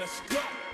let's go.